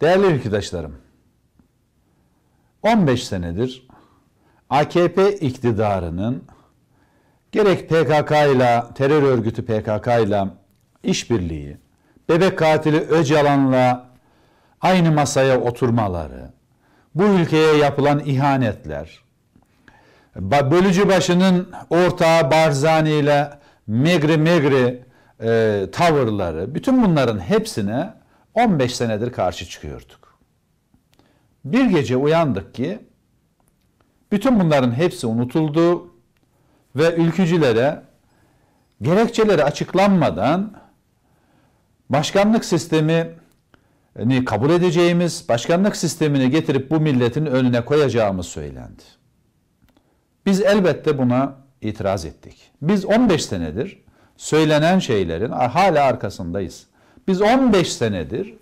Değerli ülküdaşlarım, 15 senedir AKP iktidarının gerek PKK ile terör örgütü PKK ile işbirliği, bebek katili Öcalan'la aynı masaya oturmaları, bu ülkeye yapılan ihanetler, bölücü başının ortağı Barzani ile megri megri e, tavırları, bütün bunların hepsine 15 senedir karşı çıkıyorduk. Bir gece uyandık ki bütün bunların hepsi unutuldu ve ülkücülere gerekçeleri açıklanmadan başkanlık sistemi ni kabul edeceğimiz, başkanlık sistemini getirip bu milletin önüne koyacağımız söylendi. Biz elbette buna itiraz ettik. Biz 15 senedir söylenen şeylerin hala arkasındayız. Biz 15 senedir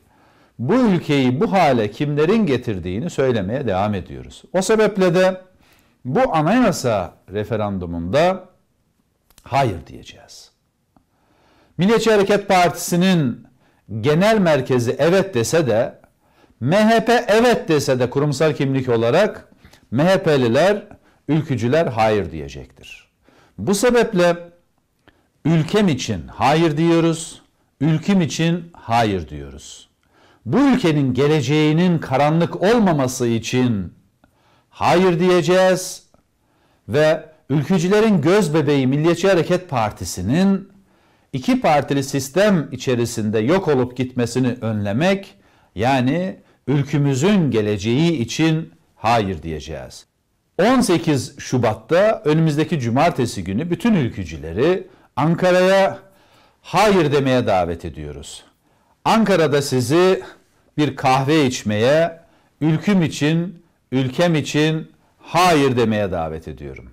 bu ülkeyi bu hale kimlerin getirdiğini söylemeye devam ediyoruz. O sebeple de bu anayasa referandumunda hayır diyeceğiz. Milliyetçi Hareket Partisi'nin genel merkezi evet dese de MHP evet dese de kurumsal kimlik olarak MHP'liler, ülkücüler hayır diyecektir. Bu sebeple ülkem için hayır diyoruz, ülküm için hayır diyoruz. Bu ülkenin geleceğinin karanlık olmaması için hayır diyeceğiz ve ülkücülerin göz bebeği Milliyetçi Hareket Partisi'nin iki partili sistem içerisinde yok olup gitmesini önlemek yani ülkümüzün geleceği için hayır diyeceğiz. 18 Şubat'ta önümüzdeki cumartesi günü bütün ülkücüleri Ankara'ya hayır demeye davet ediyoruz. Ankara'da sizi bir kahve içmeye, ülküm için, ülkem için hayır demeye davet ediyorum.